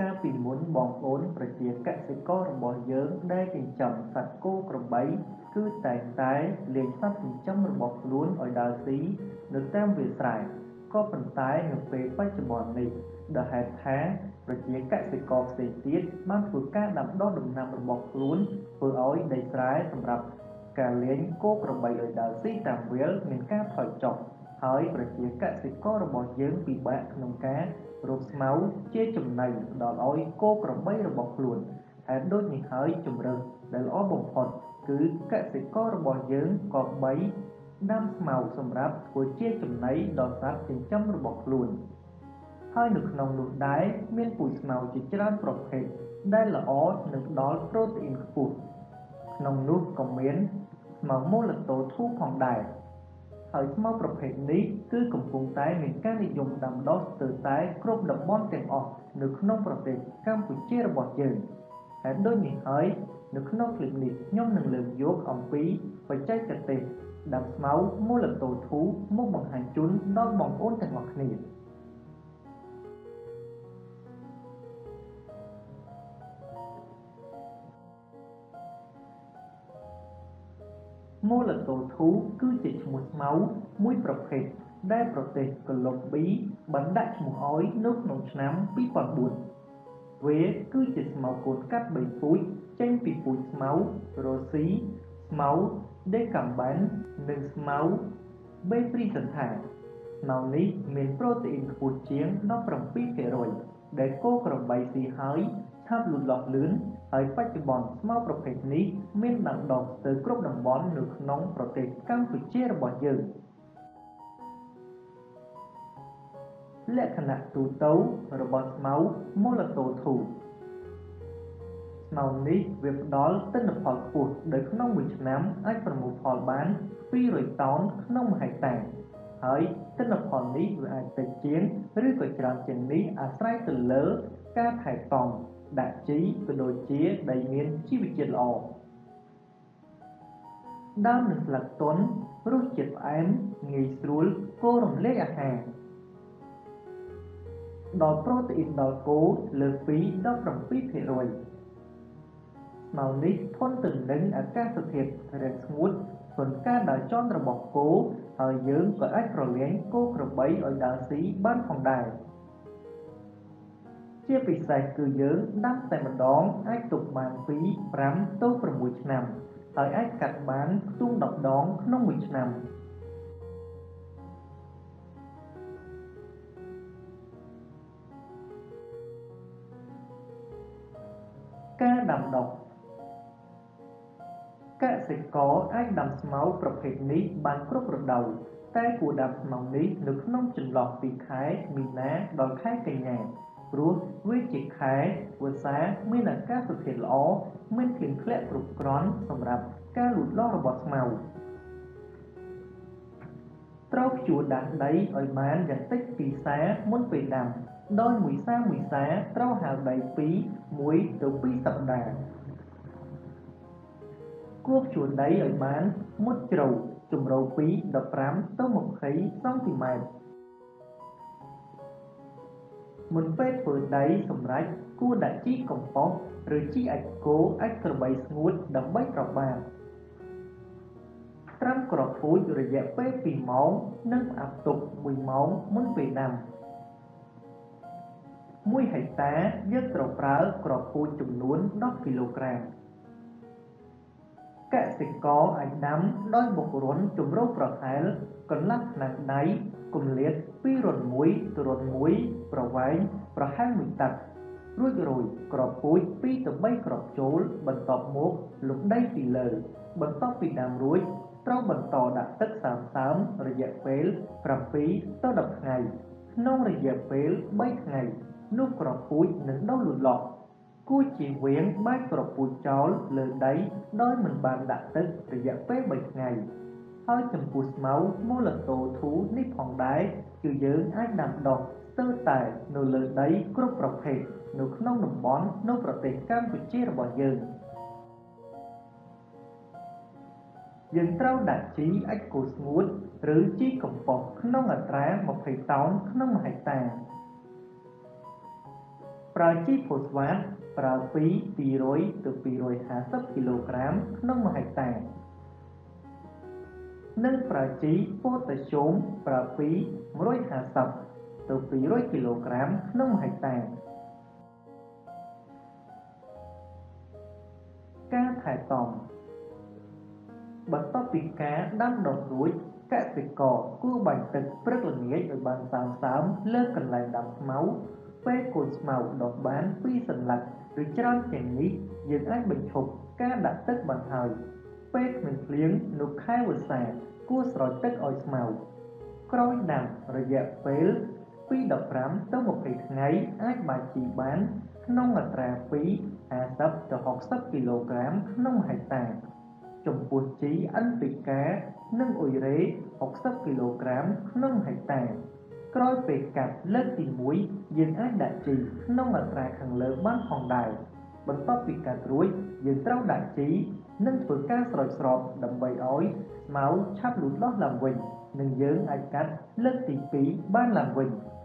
កាលពីមុនបងប្អូនប្រជាកសិកររបស់យើងដែលចិញ្ចឹមសត្វគោក្របីគឺតែងតែលាយសត្វចិញ្ចឹមរបស់ខ្លួនឲ្យដើរស៊ីនៅតាមវាលស្រែក៏ប៉ុន្តែនៅពេលបច្ចុប្បន្ននេះដែលហេតុថាប្រជាកសិករផ្សេងទៀតបានធ្វើការដាំដុះដំណាំរបស់ខ្លួនធ្វើឲ្យដីស្រែសម្រាប់ការលេងគោក្របីឲ្យដើរស៊ីតាមវាលមានការថយចុះហើយប្រជាកសិកររបស់យើងពិបាកក្នុងការ រកស្មៅជាចំណីផ្ដល់ឲ្យគោក្របីរបស់ខ្លួនហេតុដូចនេះហើយជំរឿនដែលល្អបំផុតគឺកសិកររបស់យើងក៏បីដាំស្មៅសម្រាប់ធ្វើជាចំណីដល់សត្វចិញ្ចឹមរបស់ខ្លួនហើយនៅក្នុងនោះដែរមានពូជស្មៅជាច្រើនប្រភេទដែលល្អនិងផ្ដល់ប្រូតេអ៊ីនខ្ពស់ក្នុងនោះក៏មានស្មៅមូលតូធូផងដែរ ហើយស្មៅប្រភេទនេះគឺកំពុងតែមានការនិយមដាំដុះស្ទើរតែគ្រប់តំបន់ទាំងអស់នៅក្នុងប្រទេសកម្ពុជារបស់យើងហើយដូចនេះហើយនៅក្នុងคลิปនេះខ្ញុំនឹងលើកយកអំពីបច្ចេកទេសដាំស្មៅមូលតូធូមកបង្ហាញជូនដល់បងប្អូនទាំងអស់គ្នា មូលតូធូគឺជាឈ្មោះស្មៅមួយប្រភេទដែលប្រទេសកូឡុំប៊ីបានដាក់ឈ្មោះឲ្យនៅក្នុងឆ្នាំ2004វាគឺជាស្មៅកូនកាត់3ពូជចេញពីពូជស្មៅរ៉ូស៊ីស្មៅដេកាំបាន់និងស្មៅបេព្រីសន្តាស្មៅនេះមានប្រូតេអ៊ីនខ្ពស់ជាង17% ដែលគោក្របីស៊ីហើយឆាប់លូតលាស់លឿនហើយបច្ចុប្បន្នស្មៅប្រភេទនេះមានដាំដុះទៅគ្រប់តំបន់នៅក្នុងប្រទេសកម្ពុជារបស់យើងលក្ខណៈទូទៅរបស់ស្មៅមូលតូធូស្មៅនេះវាផ្ដល់ទិន្នផលខ្ពស់ដោយក្នុងមួយឆ្នាំអាចប្រមូលផលបាន200តោនក្នុងមួយហិកតា ហើយទិន្នផលនេះវាអាចតិចជាងឬក៏ច្រើនជាងនេះអាស្រ័យទៅលើការថែទាំដាក់ជីក៏ដូចជាដីមានជីវជាតិល្អដើមនិងស្លឹកទន់រសជាតិផ្អែមងាយស្រួលគោរំលាយអាហារដល់ប្រូតេអ៊ីនដល់គោលើសពី17%ស្មៅនេះធន់ទៅនឹងអាកាសធាតុរាំងស្ងួត ព្រោះការដើរចន់របស់គោហើយយើងក៏អាចប្រលាញ់គោក្របីឲ្យដើរស៊ីបានផងដែរជាពិសេសគឺយើងដាំតែម្ដងអាចទុកបានពី5ទៅ6ឆ្នាំហើយអាចកាត់បានខ្ទង់10ដងក្នុងមួយឆ្នាំការដាំដុះក សិករអាចដាំស្មៅប្រភេទនេះបានគ្រប់រដូវតែគួរដាំស្មៅនេះនៅក្នុងចន្លោះពីខែមីនាដល់ខែកញ្ញាព្រោះវាជាខែវស្សាមានអាកាសធាតុល្អមានភ្លៀងធ្លាក់គ្រប់គ្រាន់សម្រាប់ការលូតលាស់របស់ស្មៅត្រូវភ្ជួរដាំដីឲ្យបានយ៉ាងតិចពីសាមុនពេលដាំដោយមួយសាមួយសាត្រូវហាលដីពី1ទៅ2សប្តាហ៍ គួបជួរដីឲ្យបានមុតជ្រៅជម្រៅពី15ទៅ20សង់ទីម៉ែត្រមុនពេលធ្វើដីសម្រាប់គួរដាក់ជីកំប៉ុស្តឬជីអាចគោអាចក្របីស្ងួតដើម្បីប្របានត្រាំក្របពូជរយៈពេល2ម៉ោងនិងផ្អាប់ទុក1ម៉ោងមុនពេលដាំ1ហិកតាយើងត្រូវប្រើក្របពូជចំនួន10គីឡូក្រាម កសិករអាចដាំដោយបុករន្ធជំរៅប្រហែលកន្លះថ្នាំងដៃគម្លាតពីរន្ធ1ទៅរន្ធ1ប្រវែងប្រហែល1តឹករួចរោយក្របពូជ2ទៅ3គ្រាប់ចូលបន្ទាប់មកលុបដីពីលើ បន្ទាប់ពីដាំរួចត្រូវបន្តដាក់ទឹកសើមសើមរយៈពេល7ទៅ10ថ្ងៃក្នុងរយៈពេល3ថ្ងៃនោះក្របពូជនឹងដុះលូតលាស់ គួរជៀសវាងបាចប្រពូជចោលលើដីដោយមិនបានដាក់ទឹករយៈពេល3ថ្ងៃហើយចំពោះស្មៅមូលតូធូនេះផងដែរគឺយើងអាចដាំដុះស្ទើរតែនៅលើដីគ្រប់ប្រភេទនៅក្នុងតំបន់នៅប្រទេសកម្ពុជារបស់យើងយើងត្រូវដាក់ជីអាចគោស្ងួត ឬជីកំប៉ុស្តក្នុងអត្រា20តោនក្នុង1ហិកតា ប្រើជីផូស្វាតប្រើពី200ទៅ250គីឡូក្រាមក្នុង1ហិកតានិងប្រើជីប៉ូតាស្យូមប្រើពី150ទៅ200គីឡូក្រាមក្នុង1ហិកតាការថែទាំបន្ទាប់ពីការដាំដុះរួចកសិករគួរបាញ់ទឹកព្រឹកល្ងាចឲ្យបានសើមសើមលើកន្លែងដាំស្មៅ ពេលកូនស្មៅដុះបាន2សន្លឹកឬច្រើនជាងនេះយើងអាចបញ្ឈប់ការដាក់ទឹកបន្ថយពេលគ្មានភ្លៀងនៅខែវស្សាគួរស្រោចទឹកឲ្យស្មៅក្រោយដាំរយៈពេលពី15ទៅ20ថ្ងៃអាចបាចជីបានក្នុងអត្រាពី50ទៅ60គីឡូក្រាមក្នុងហិកតាចំពោះជី NPK និងអ៊ុយរ៉េ60គីឡូក្រាមក្នុងហិកតា ក្រោយពេលកាត់លើកទី1យើងអាចដាក់ជីក្នុងអត្រាខាងលើបានផងដែរបន្ទាប់ពីកាត់រួចយើងត្រូវដាក់ជីនិងធ្វើការស្រោចស្រពដើម្បីឲ្យស្មៅឆាប់លូតលាស់ឡើងវិញនិងយើងអាចកាត់លើកទី2បានឡើងវិញ។